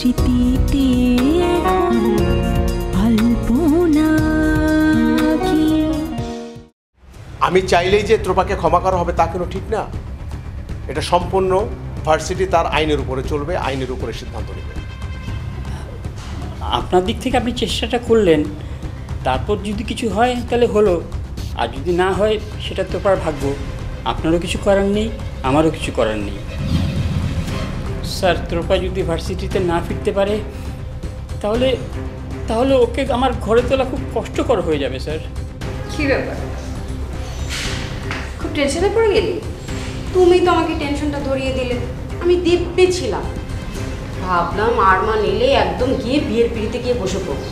স্মৃতিতে এখন আলপনা কি? আমি চাইলেই যে ত্রোপাকে ক্ষমা করা হবে তা কেন ঠিক না। এটা সম্পূর্ণ ভার্সিটি তার আইনের উপরে চলবে আইনের উপরে সিদ্ধান্ত নেবে। আপনার দিক থেকে আপনি চেষ্টাটা করলেন তারপর যদি কিছু হয় তাহলে হলো আর যদি না হয় সেটা তো পার ভাগ্য। আপনারও কিছু করার নেই আমারও কিছু করার নেই। স্যার ত্রোপা যদি ভার্সিটিতে না ফিরতে পারে তাহলে তাহলে ওকে আমার ঘরে তোলা খুব কষ্টকর হয়ে যাবে স্যার। কি ব্যাপার? খুব টেনশনে পড়ে গেলি? তুমি তো আমাকে টেনশনটা ধরিয়ে দিলে। আমি দিব্যে ছিলাম। ভাবলাম আর মা নিলে একদম গিয়ে বিয়ের পিড়িতে গিয়ে বসে পড়ব।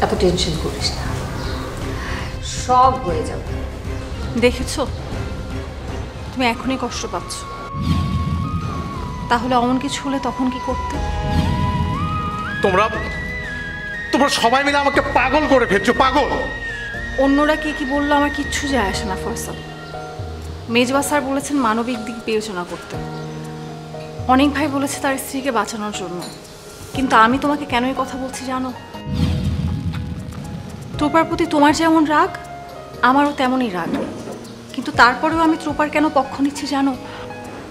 এত টেনশন করিস না। সব হয়ে যাবে। দেখেছ? তুমি এখনই কষ্ট পাচ্ছ। তাহলে অমন কিছু হলে তখন কি করতে? তোমরা তোমরা সবাই মিলে আমাকে পাগল করে ফেলছো পাগল! অন্যরা কে কি বলল আমার কিচ্ছু যায় আসে না ফয়সাল মেজবা স্যার বলেছেন মানবিক দিক বিবেচনা করতে। অনেক ভাই বলেছে তার স্ত্রীকে বাঁচানোর জন্য। কিন্তু আমি তোমাকে কেন এই কথা বলছি জানো? ত্রোপার প্রতি তোমার যেমন রাগ আমারও তেমনই রাগ। কিন্তু তারপরেও আমি ত্রোপার কেন পক্ষ নিচ্ছি জানো?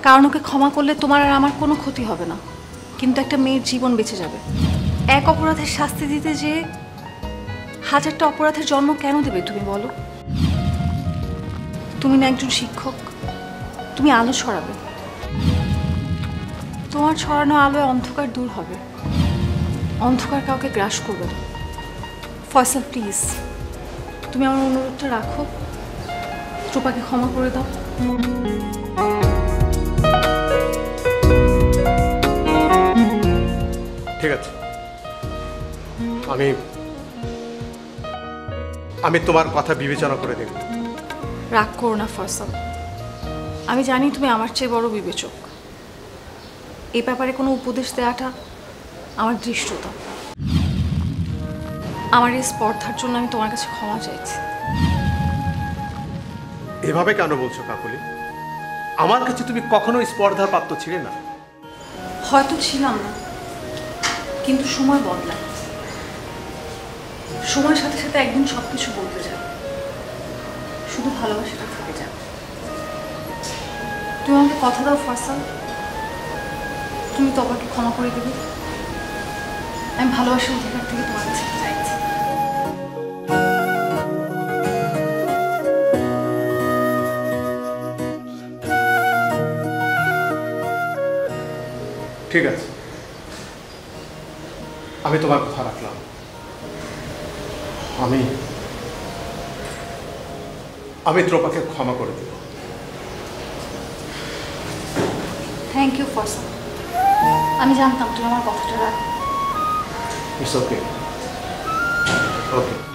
কারণ ওকে ক্ষমা করলে তোমার আর আমার কোনো ক্ষতি হবে না। কিন্তু একটা মেয়ের জীবন বেঁচে যাবে। এক অপরাধের শাস্তি দিতে যে হাজারটা অপরাধের জন্ম কেন দেবে, তুমি বলো? তুমি না একজন শিক্ষক, তুমি আলো ছড়াবে। তোমার ছড়ানো আলোয় অন্ধকার দূর হবে। অন্ধকার কাউকে গ্রাস করবে না। ফয়সাল, প্লিজ, তুমি আমার অনুরোধটা রাখো। ত্রোপাকে ক্ষমা করে দাও। ঠিক আছে। আমি আমি তোমার কথা বিবেচনা করে দেখব। রাগ করো না ফয়সাল আমি জানি তুমি আমার চেয়ে বড় বিবেচক। এই ব্যাপারে কোনো উপদেশ দেওয়াটা আমার দৃষ্টতা আমার এই স্পর্ধার জন্য আমি তোমার কাছে ক্ষমা চাইছি। এভাবে কেন বলছো কাকুলি? আমার কাছে তুমি কখনো স্পর্ধার পাত্র ছিলে না। হয়তো ছিলাম না, কিন্তু সময় বদলায়। সময়ের সাথে সাথে একদিন সব কিছু বদলে যায়। শুধু ভালোবাসাটা থেকে যায়। তুমি আমাকে কথা দাও ফয়সাল তুমি তোমাকে ক্ষমা করে দেবে। আমি ভালোবাসার অধিকার থেকে তোমার কাছে চাইছি ঠিক আছে। আমি তোমার কথা রাখলাম। আমি আমি দ্রোপাকে ক্ষমা করে দেব। থ্যাংক ইউ ফয়সাল আমি জানতাম তুমি আমার কথাটা রাখো। ইটস ওকে ওকে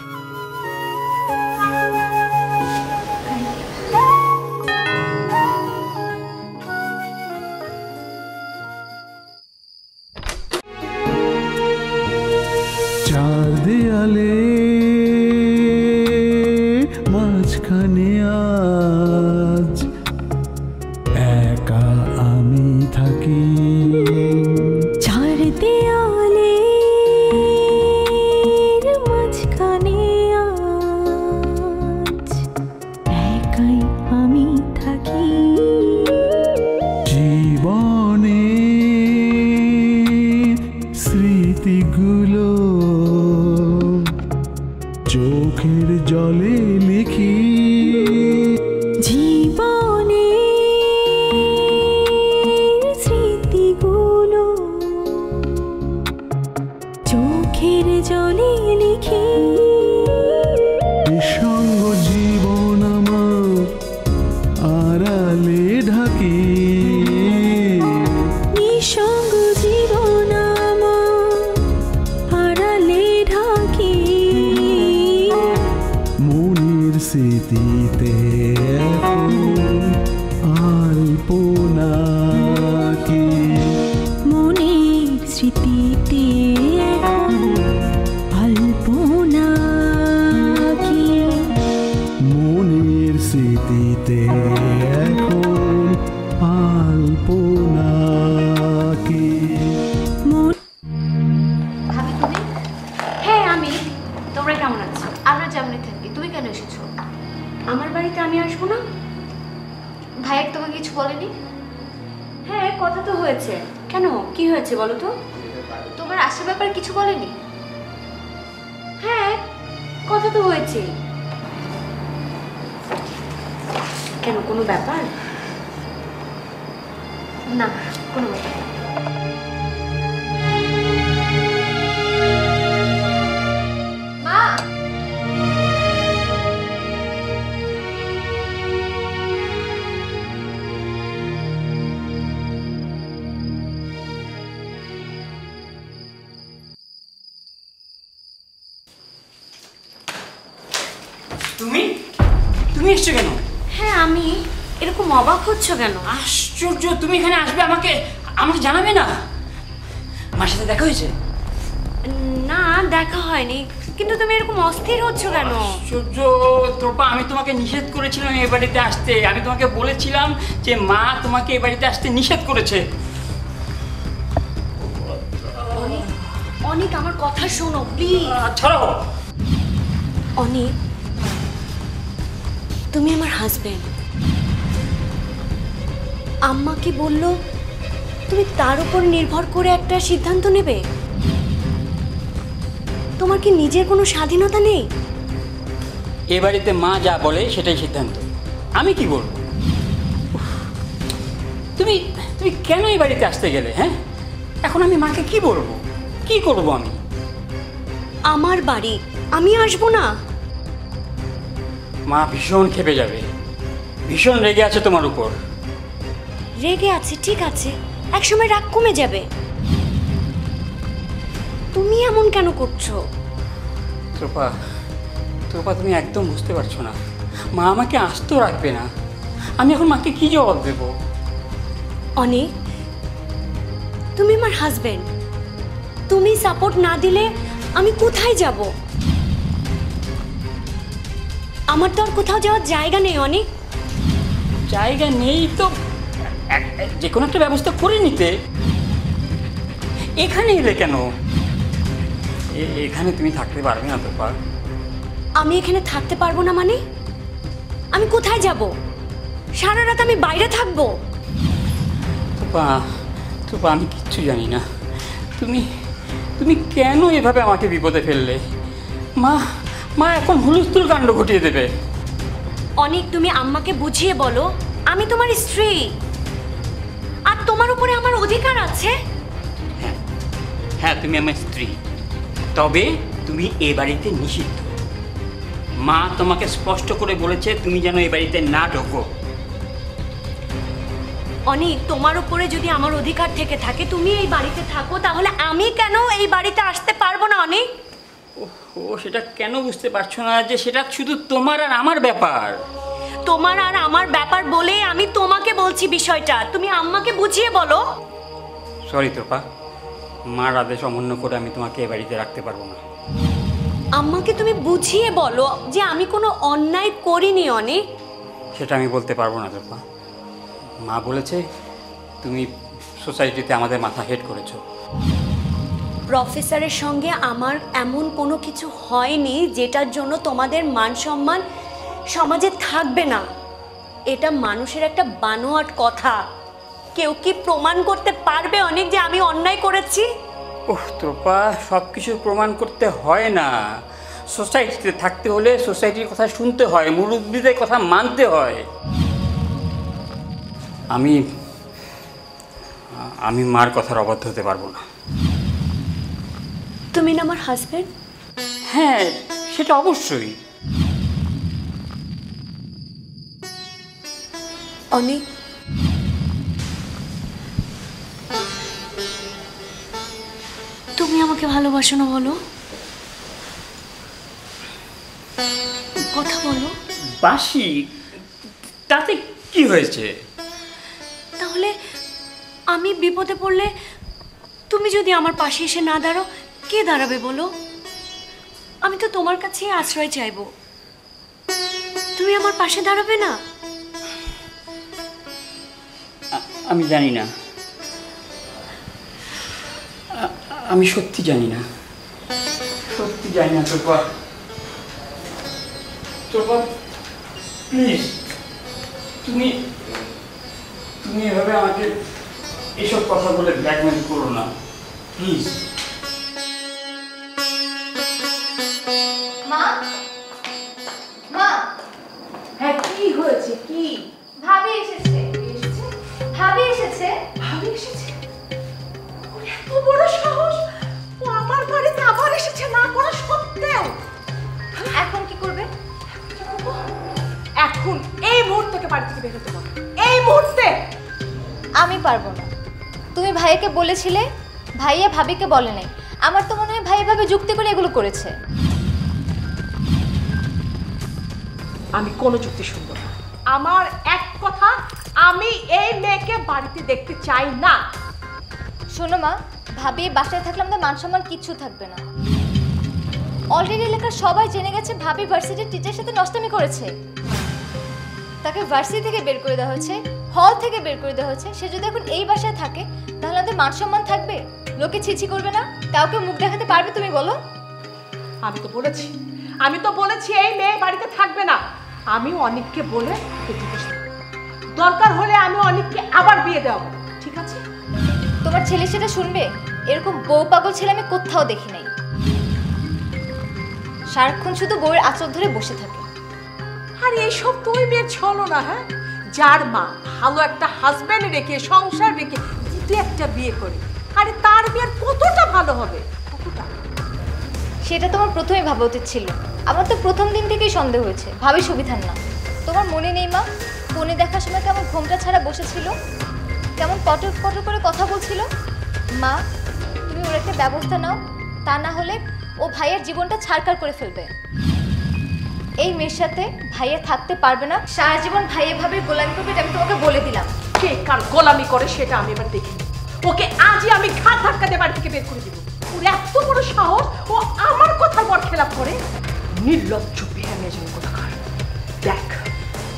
লিখি তুমি এসছো কেন? হ্যাঁ আমি এরকম অবাক হচ্ছ কেন? আশ্চর্য তুমি এখানে আসবে আমাকে আমাকে জানাবে না? মার সাথে দেখা হয়েছে? না দেখা হয়নি। কিন্তু তুমি এরকম অস্থির হচ্ছ কেন? আশ্চর্য তোপা আমি তোমাকে নিষেধ করেছিলাম এ বাড়িতে আসতে। আমি তোমাকে বলেছিলাম যে মা তোমাকে এ বাড়িতে আসতে নিষেধ করেছে। অনেক আমার কথা শোনো প্লিজ ছাড়ো। অনেক তুমি আমার হাজবেন্ড আম্মা কি বলল তুমি তার উপর নির্ভর করে একটা সিদ্ধান্ত নেবে? তোমার কি নিজের কোনো স্বাধীনতা নেই? এ বাড়িতে মা যা বলে সেটাই সিদ্ধান্ত। আমি কি বলব? তুমি তুমি কেন এই বাড়িতে আসতে গেলে হ্যাঁ? এখন আমি মাকে কি বলব? কি করব আমি? আমার বাড়ি আমি আসব না। মা ভীষণ খেপে যাবে। ভীষণ রেগে আছে তোমার উপর। রেগে আছে ঠিক আছে। একসময় রাগ কমে যাবে। তুমি এমন কেন করছ? তোপা তোপা তুমি একদম বুঝতে পারছ না। মা আমাকে আসতেও রাখবে না। আমি এখন মাকে কি জবাব দেবো? অনেক তুমি আমার হাজবেন্ড তুমি সাপোর্ট না দিলে আমি কোথায় যাব? আমার তো আর কোথাও যাওয়ার জায়গা নেই অনেক জায়গা নেই তো। যে কোনো একটা ব্যবস্থা করে নিতে। এখানে এলে কেন? এখানে তুমি থাকতে পারবে না তোপা আমি এখানে থাকতে পারব না মানে? আমি কোথায় যাব? সারা রাত আমি বাইরে থাকব। তোপা তোপা আমি কিচ্ছু জানি না। তুমি তুমি কেন এভাবে আমাকে বিপদে ফেললে? মা মা এখন হুলস্থুল কাণ্ড ঘটিয়ে দেবে। অনেক তুমি আম্মাকে বুঝিয়ে বলো আমি তোমার স্ত্রী। আর তোমার উপরে আমার অধিকার আছে? হ্যাঁ হ্যাঁ তুমি আমার স্ত্রী। তবে তুমি এ বাড়িতে নিষিদ্ধ। মা তোমাকে স্পষ্ট করে বলেছে তুমি যেন এ বাড়িতে না ঢোকো। অনেক তোমার উপরে যদি আমার অধিকার থেকে থাকে তুমি এই বাড়িতে থাকো তাহলে আমি কেন এই বাড়িতে আসতে পারব না অনেক? ও সেটা কেন বুঝতে পারছ না যে সেটা শুধু তোমার আর আমার ব্যাপার? তোমার আর আমার ব্যাপার বলে আমি তোমাকে বলছি বিষয়টা। তুমি আম্মাকে বুঝিয়ে বলো। সরি তোপা মার আদেশ অমান্য করে আমি তোমাকে এ বাড়িতে রাখতে পারব না। আম্মাকে তুমি বুঝিয়ে বলো যে আমি কোনো অন্যায় করিনি অনেক। সেটা আমি বলতে পারব না তোপা মা বলেছে তুমি সোসাইটিতে আমাদের মাথা হেড করেছ। প্রফেসরের সঙ্গে আমার এমন কোনো কিছু হয়নি যেটার জন্য তোমাদের মান সম্মান সমাজে থাকবে না। এটা মানুষের একটা বানোয়াট কথা। কেউ কি প্রমাণ করতে পারবে অনেক যে আমি অন্যায় করেছি? ওহ তোপা সব কিছু প্রমাণ করতে হয় না। সোসাইটিতে থাকতে হলে সোসাইটির কথা শুনতে হয়, মুরব্বীদের কথা মানতে হয়। আমি আমি মার কথার অবাধ্য হতে পারব না। তুমি না আমার হাজবেন্ড হ্যাঁ সেটা অবশ্যই। অনেক তুমি আমাকে ভালোবাসো না বলো। কথা বলো। বাসি তাতে কি হয়েছে? তাহলে আমি বিপদে পড়লে তুমি যদি আমার পাশে এসে না দাঁড়ো কে দাঁড়াবে বলো? আমি তো তোমার কাছেই আশ্রয় চাইব। তুমি আমার পাশে দাঁড়াবে না? আমি জানি না। আমি সত্যি জানি না। সত্যি জানি না তোপা তোপা প্লিজ তুমি তুমি এভাবে আমাকে এসব কথা বলে ব্ল্যাকমেল করো না। প্লিজ মা? মা? হ্যাঁ কি হয়েছে? কি? ভাবি এসেছে। ভাবি এসেছে? ভাবি এসেছে? ওর এত বড় সাহস! ও আমার বাড়িতে আবার এসেছে না করা সত্ত্বেও। এখন কি করবে? এখন এই মুহূর্তকে বাড়ি থেকে বের হতে হবে। এই মুহূর্তে! আমি পারব না। তুমি ভাইয়াকে বলেছিলে? ভাইয়া ভাবিকে বলে নাই। আমার তো মনে হয় ভাই ভাবে যুক্তি করে এগুলো করেছে। আমি কোনো যুক্তি শুনব না। আমার এক কথা আমি এই মেয়েকে বাড়িতে দেখতে চাই না। শোনো মা ভাবি বাসায় থাকলে আমাদের মান সম্মান কিচ্ছু থাকবে না। অলরেডি এলাকার সবাই জেনে গেছে ভাবি ভার্সিটির টিচারের সাথে নষ্টামি করেছে। তাকে ভার্সিটি থেকে বের করে দেওয়া হয়েছে হল থেকে বের করে দেওয়া হয়েছে। সে যদি এখন এই বাসায় থাকে তাহলে আমাদের মান সম্মান থাকবে। লোকে ছিছি করবে না কাউকে মুখ দেখাতে পারবে তুমি বলো? আমি তো বলেছি আমি তো বলেছি এই মেয়ে বাড়িতে থাকবে না। আমি অনেককে বলে। দরকার হলে আমি অনেককে আবার বিয়ে দেওয়াবো ঠিক আছে? তোমার ছেলে সেটা শুনবে? এরকম বউ পাগল ছেলে আমি কোথাও দেখি নাই। সারাক্ষণ শুধু বউয়ের আঁচল ধরে বসে থাকে। আর এইসব তুই মেয়ের ছলো না হ্যাঁ? যার মা ভালো একটা হাজব্যান্ড রেখে সংসার রেখে দ্বিতীয় একটা বিয়ে করে আরে তার বিয়ের কতটা ভালো হবে? সেটা তোমার প্রথমে ভাবা উচিত ছিল। আমার তো প্রথম দিন থেকেই সন্দেহ হয়েছে। ভাবি সুবিধার না। তোমার মনে নেই মা? ফোনে দেখার সময় কেমন ঘোমটা ছাড়া বসেছিল? কেমন পটর পটর করে কথা বলছিল? মা, তুমি ওর একটা ব্যবস্থা নাও। তা না হলে ও ভাইয়ের জীবনটা ছাড়কার করে ফেলবে। এই মেয়ের সাথে ভাইয়া থাকতে পারবে না। সারা জীবন ভাইয়ে ভাবে গোলামি করবে আমি তোমাকে বলে দিলাম। কে কার গোলামি করে সেটা আমি এবার দেখি ওকে আজই আমি ঘাট ধাক্কা দিয়ে বাড়ি থেকে বের করে দিব। ওর এত বড় সাহস ও আমার কথা বর খেলাপ করে? নির্লজ্জ বিহার যেন কোথাকার। দেখ,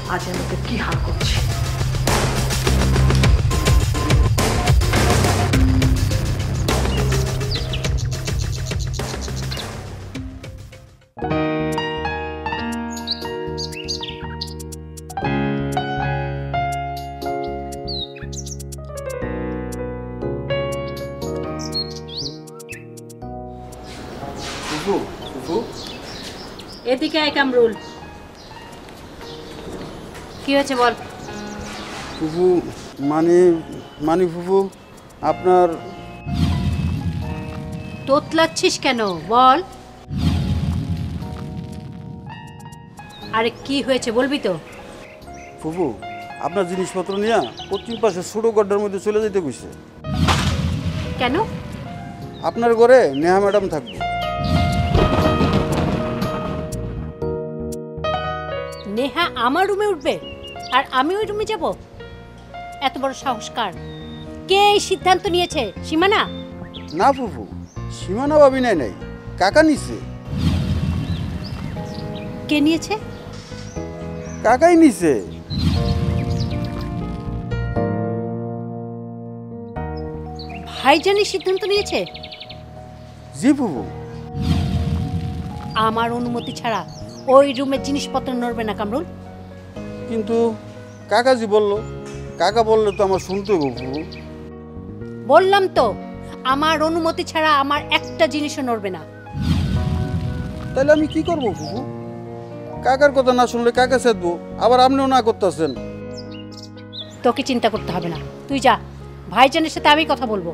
আজ আমাকে কি হাল করছি। কামরুল কি হয়েছে বল? ফুফু মানে মানে ফুফু আপনার তোতলাচ্ছিস কেন? বল। আরে কি হয়েছে বলবি তো। ফুফু আপনার জিনিসপত্র নিয়ে পশ্চিম পাশে ছোটো গড্ডার মধ্যে চলে যেতে কইছে। কেন? আপনার ঘরে নেহা ম্যাডাম থাকবে। নেহা আমার রুমে উঠবে। আর আমি ওই রুমে যাব। এত বড় সংস্কার। কে এই সিদ্ধান্ত নিয়েছে? সীমানা? না ফুফু সীমানা ভাবি নাই নাই। কাকা নিছে। কে নিয়েছে? কাকাই নিছে। ভাইজানি সিদ্ধান্ত নিয়েছে? জি ফুফু আমার অনুমতি ছাড়া ওই রুমের জিনিসপত্র নড়বে না কামরুল? কিন্তু কাকাজি বলল কাকা বললে তো আমার শুনতে হবে বললাম তো আমার অনুমতি ছাড়া আমার একটা জিনিসও নড়বে না। তাহলে আমি কি করব ফুফু কাকার কথা না শুনলে কাকা সেদবো আবার আপনিও না করতেছেন। তোকে চিন্তা করতে হবে না। তুই যা ভাইজানের সাথে আমি কথা বলব।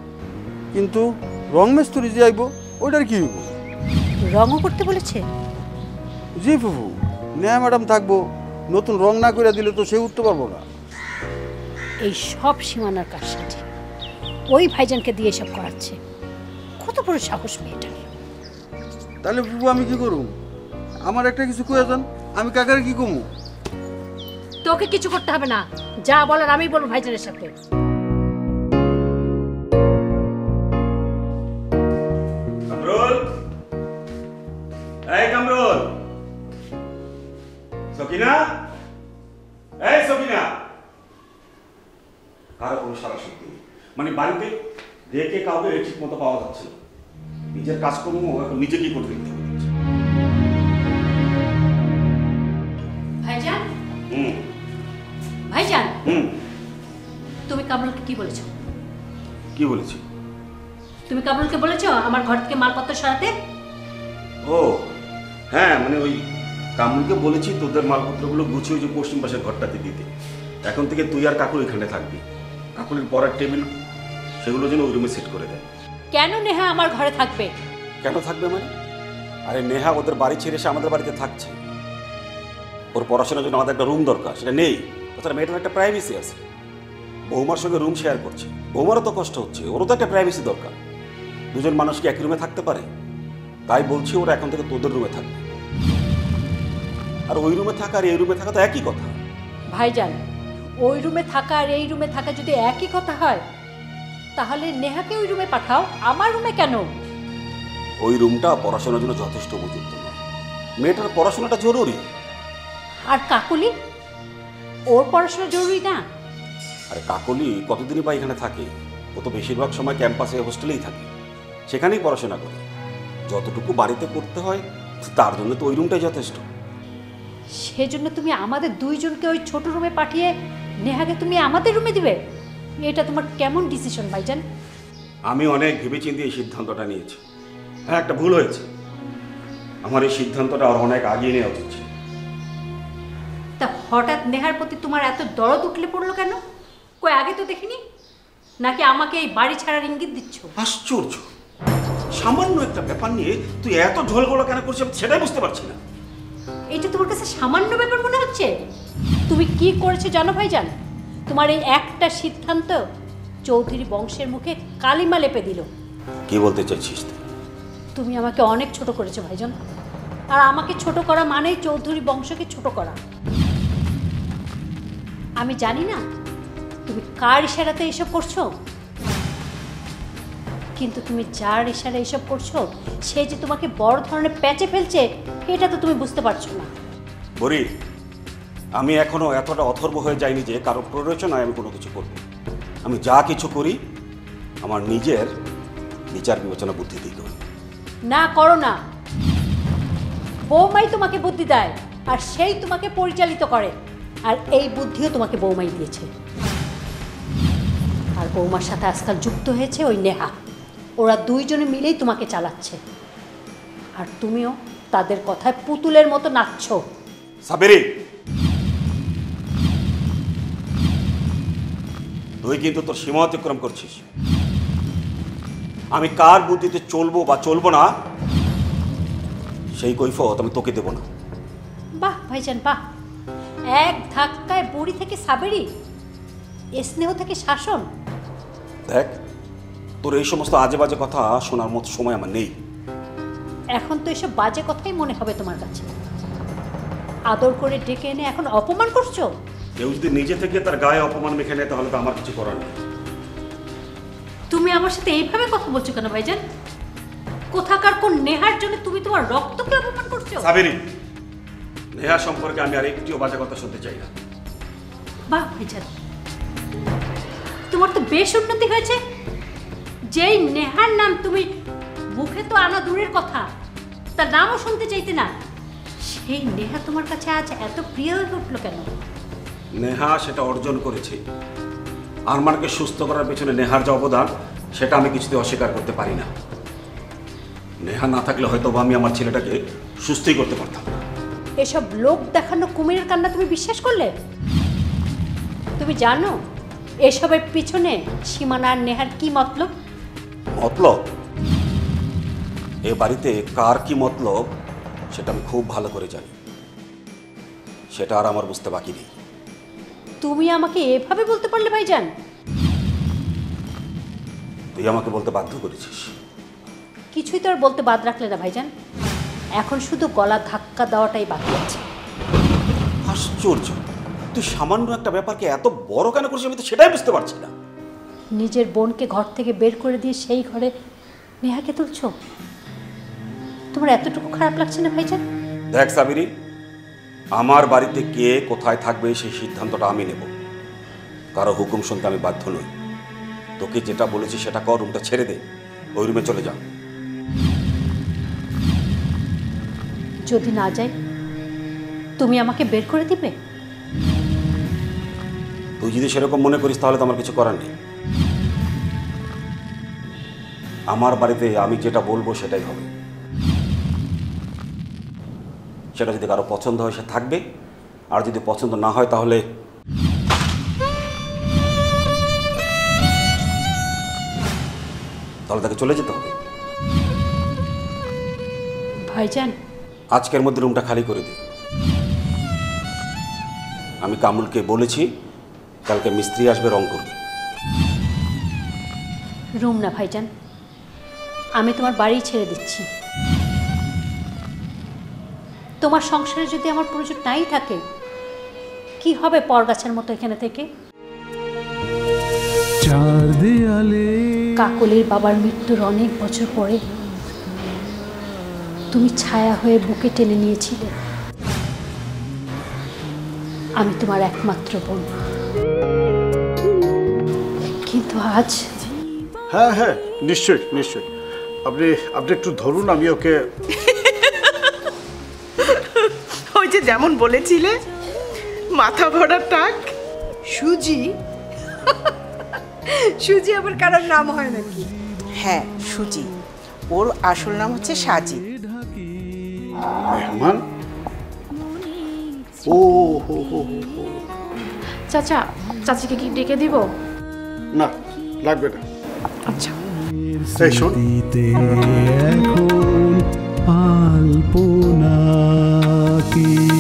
কিন্তু রং মিস্ত্রি যে আইব ওইটার কি হইব? রঙও করতে বলেছে? জি ফুফু নেহা ম্যাডাম থাকব নতুন রং না করে দিলে তো সে উঠতে পারব না। এই সব সীমানার কারসাজি ওই ভাইজানকে দিয়ে সব করাচ্ছে। কত বড় সাহস মেয়েটার। তাহলে ফুফু আমি কি করব আমার একটা কিছু কয়ে যান আমি কাকার কি কমু? তোকে কিছু করতে হবে না। যা বলার আমি বলব ভাইজানের সাথে। মতো পাওয়া যাচ্ছে না। নিজের কাজকর্ম এখন নিজেকেই করতে দিতে হচ্ছে ভাইজান? হুম। ভাইজান? হুম। তুমি কামরুলকে কি বলেছ? কি বলেছি? তুমি কামরুলকে বলেছ আমার ঘর থেকে মালপত্র সরাতে? ও হ্যাঁ মানে ওই কামরুলকে বলেছি তোদের মালপত্রগুলো গুছিয়ে ওই যে পশ্চিম পাশের ঘরটাতে দিতে। এখন থেকে তুই আর কাকুর এখানে থাকবি। কাকুরের পড়ার টেবিল সেগুলো যেন ওই রুমে সেট করে দেয়। কেন নেহা আমার ঘরে থাকবে? কেন থাকবে মানে? আরে নেহা ওদের বাড়ি ছেড়ে এসে আমাদের বাড়িতে থাকছে। ওর পড়াশোনার জন্য আমাদের একটা রুম দরকার সেটা নেই। তাছাড়া মেয়েটার একটা প্রাইভেসি আছে। বৌমার সঙ্গে রুম শেয়ার করছে। বৌমারও তো কষ্ট হচ্ছে ওরও তো একটা প্রাইভেসি দরকার। দুজন মানুষ কি একই রুমে থাকতে পারে? তাই বলছি ওরা এখন থেকে তোদের রুমে থাকবে। আর ওই রুমে থাকা আর এই রুমে থাকা তো একই কথা। ভাইজান ওই রুমে থাকা আর এই রুমে থাকা যদি একই কথা হয় তাহলে নেহাকে ওই রুমে পাঠাও। আমার রুমে কেন? ওই রুমটা পড়াশোনার জন্য যথেষ্ট উপযুক্ত নয়। মেয়েটার পড়াশোনাটা জরুরি। আর কাকলি? ওর পড়াশোনা জরুরি না? আর কাকলি কতদিনই বা এখানে থাকে? ও তো বেশিরভাগ সময় ক্যাম্পাসে হোস্টেলেই থাকে। সেখানেই পড়াশোনা করে। যতটুকু বাড়িতে করতে হয় তার জন্য তো ওই রুমটাই যথেষ্ট। সেজন্য তুমি আমাদের দুইজনকে ওই ছোট রুমে পাঠিয়ে নেহাকে তুমি আমাদের রুমে দিবে? এটা তোমার কেমন ডিসিশন ভাইজান? আমি অনেক ভেবেচিন্তে এই সিদ্ধান্তটা নিয়েছি। হ্যাঁ একটা ভুল হয়েছে। আমার এই সিদ্ধান্তটা আর অনেক আগিয়ে নেওয়া উচিত ছিল। তা হঠাৎ নেহার প্রতি তোমার এত দরদ উঠলে পড়ল কেন? কই আগে তো দেখিনি? নাকি আমাকে এই বাড়ি ছাড়ার ইঙ্গিত দিচ্ছ? আশ্চর্য! সামান্য একটা ব্যাপার নিয়ে তুই এত ঢোলগোলা কেন করছিস আমি সেটাই বুঝতে পারছি না। এটা তোমার কাছে সামান্য ব্যাপার মনে হচ্ছে? তুমি কি করেছ জানো ভাইজান? তোমার এই একটা সিদ্ধান্ত চৌধুরী বংশের মুখে কালিমা লেপে দিল। কি বলতে চাইছিস তুমি আমাকে অনেক ছোট করেছ ভাইজান। আর আমাকে ছোট করা মানেই চৌধুরী বংশকে ছোট করা। আমি জানি না তুমি কার ইশারাতে এসব করছ কিন্তু তুমি যার ইশারা এসব করছ সে যে তোমাকে বড় ধরনের প্যাচে ফেলছে এটা তো তুমি বুঝতে পারছ না। বরি আমি এখনও এতটা অথর্ব হয়ে যাইনি যে কারও প্ররোচনায় আমি কোনো কিছু করব আমি যা কিছু করি আমার নিজের বিচার বিবেচনা বুদ্ধি দিয়ে করি। না করো না। বৌমাই তোমাকে বুদ্ধি দেয় আর সেই তোমাকে পরিচালিত করে আর এই বুদ্ধিও তোমাকে বৌমাই দিয়েছে। আর বৌমার সাথে আজকাল যুক্ত হয়েছে ওই নেহা। ওরা দুইজনে মিলেই তোমাকে চালাচ্ছে। আর তুমিও তাদের কথায় পুতুলের মতো নাচছো। সাবেরি! তুই কিন্তু তোর সীমা অতিক্রম করছিস। আমি কার বুদ্ধিতে চলবো বা চলবো না সেই কৈফত আমি তোকে দেবো না। বাহ ভাইজান বাহ। এক ধাক্কায় বুড়ি থেকে সাবেরি স্নেহ থেকে শাসন। দেখ তোর এই সমস্ত আজে বাজে কথা শোনার মতো সময় আমার নেই। এখন তো এসব বাজে কথাই মনে হবে তোমার কাছে। আদর করে ডেকে এনে এখন অপমান করছ? কেউ যদি নিজে থেকে তার গায়ে অপমান মেখে নেয় তাহলে তো আমার কিছু করার নেই। তুমি আমার সাথে এইভাবে কথা বলছো কেন ভাইজান? কোথাকার কোন নেহার জন্য তুমি তোমার রক্তকে অপমান করছ? সাবেরি নেহা সম্পর্কে আমি আর একটিও বাজে কথা শুনতে চাই না। বাহ ভাইজান। তোমার তো বেশ উন্নতি হয়েছে। যেই নেহার নাম তুমি মুখে তো আনা দূরের কথা তার নামও শুনতে চাইতে না সেই নেহা তোমার কাছে আজ এত প্রিয় হয়ে উঠল কেন? নেহা সেটা অর্জন করেছে। আরমানকে সুস্থ করার পেছনে নেহার যে অবদান সেটা আমি কিছুতে অস্বীকার করতে পারি না। নেহা না থাকলে হয়তো আমি আমার ছেলেটাকে সুস্থই করতে পারতাম না। এসব লোক দেখানো কুমিরের কান্না তুমি বিশ্বাস করলে? তুমি জানো এসবের পিছনে সীমানা আর নেহার কি মতলব? মতলব? এ বাড়িতে কার কি মতলব সেটা আমি খুব ভালো করে জানি। সেটা আর আমার বুঝতে বাকি নেই। তুমি আমাকে এভাবে বলতে পারলে ভাইজান? তুই আমাকে বলতে বাধ্য করেছিস। কিছুই তো আর বলতে বাদ রাখলে না ভাইজান। এখন শুধু গলা ধাক্কা দেওয়াটাই বাকি আছে। আশ্চর্য! তুই সামান্য একটা ব্যাপারকে এত বড় কেন করছিস আমি তো সেটাই বুঝতে পারছি না। নিজের বোনকে ঘর থেকে বের করে দিয়ে সেই ঘরে নেহাকে তুলছো? তোমার এতটুকু খারাপ লাগছে না ভাইজান? দেখ সাবিরি আমার বাড়িতে কে কোথায় থাকবে সেই সিদ্ধান্তটা আমি নেব। কারও হুকুম শুনতে আমি বাধ্য নই। তোকে যেটা বলেছি সেটা কর রুমটা ছেড়ে দে। ওই রুমে চলে যা। যদি না যাই তুমি আমাকে বের করে দিবে? তুই তুই যদি সেরকম মনে করিস তাহলে তো আমার কিছু করার নেই। আমার বাড়িতে আমি যেটা বলব সেটাই হবে। সেটা যদি কারও পছন্দ হয় সে থাকবে। আর যদি পছন্দ না হয় তাহলে তাহলে তাকে চলে যেতে হবে। ভাইজান। আজকের মধ্যে রুমটা খালি করে দিই আমি কামুলকে বলেছি কালকে মিস্ত্রি আসবে রং করবে। রুম না ভাইজান। আমি তোমার বাড়ি ছেড়ে দিচ্ছি। তোমার সংসারে যদি আমার প্রয়োজন নাই থাকে কি হবে পরগাছার মতো এখানে থেকে? চার দেয়ালে কাকলির বাবার মৃত্যুর অনেক বছর পরে তুমি ছায়া হয়ে বুকে টেনে নিয়েছিলে। আমি তোমার একমাত্র বোন। কিন্তু আজ হ্যাঁ হ্যাঁ নিশ্চয়ই নিশ্চয়ই। আপনি আপনি একটু ধরুন আমি ওকে যেমন বলেছিলে মাথা ভরা টাক। সুজি? সুজি আবার কারোর নাম হয় নাকি? হ্যাঁ সুজি। ওর আসল নাম হচ্ছে সাজি। মেহমান? ও হো হো হো হো। চাচা চাচিকে কি ডেকে দিব? না লাগবে না। আচ্ছা। এই শোন। এখন আলপনা কি?